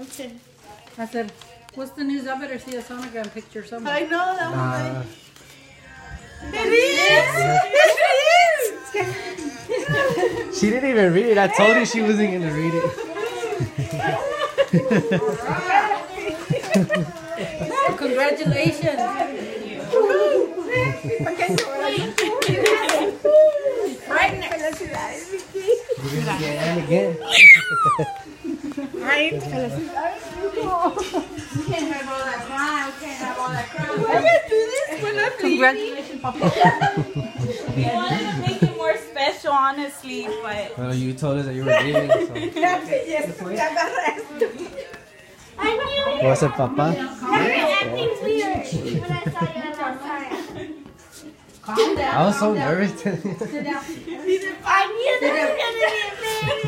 Okay. I said, what's the news? I better see a sonogram picture somewhere. I know that Nah. one. it is! It is! She didn't even read it. I told her she wasn't gonna read it. Congratulations. You're gonna get Anne again. Right? can't have all that crying. We can't have all that crying. Why you do this? We're not Congratulations, Papa. We wanted to make it more special, honestly, but Well, you told us that you were leaving, so. Yes, te. I knew it. What's up, Papa? Acting weird when I saw you outside. Calm down. I was so nervous. Sit down. I knew that was gonna be a baby. Sit down